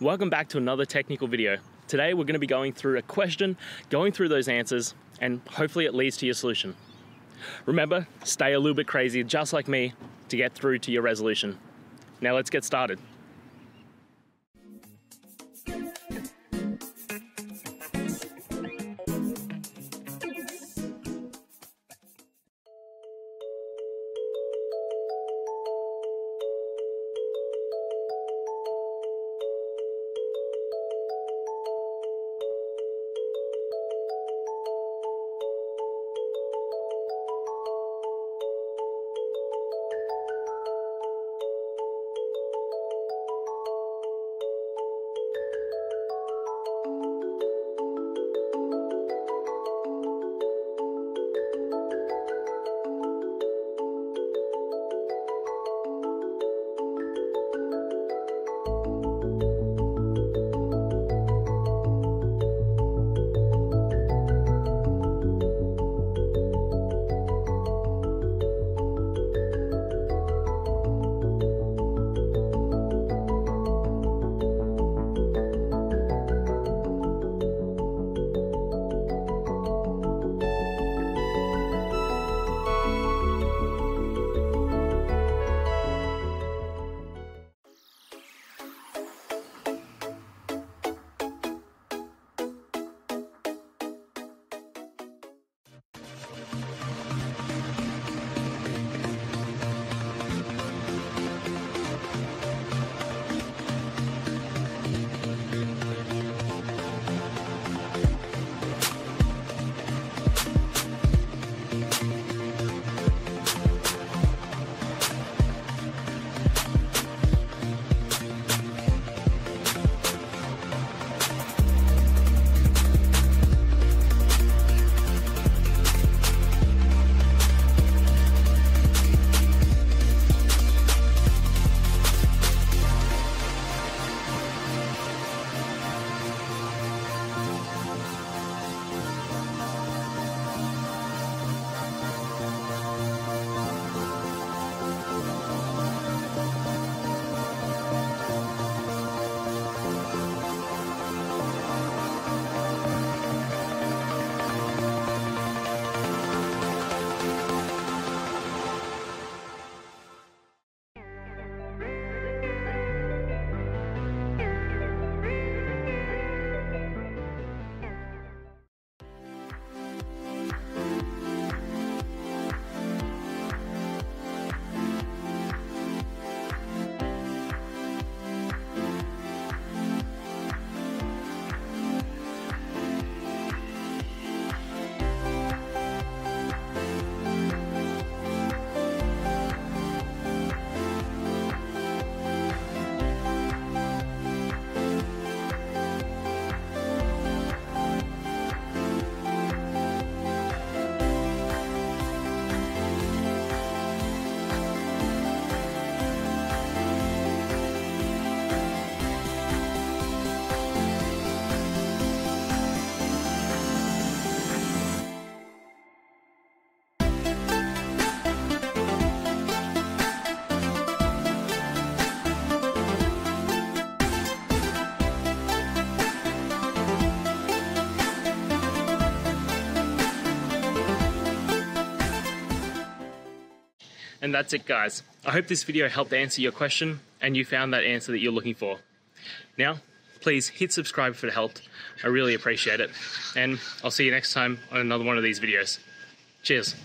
Welcome back to another technical video. Today we're going to be going through a question, going through those answers, and hopefully it leads to your solution. Remember, stay a little bit crazy, just like me, to get through to your resolution. Now let's get started. And that's it guys. I hope this video helped answer your question and you found that answer that you're looking for. Now, please hit subscribe if it helped. I really appreciate it. And I'll see you next time on another one of these videos. Cheers.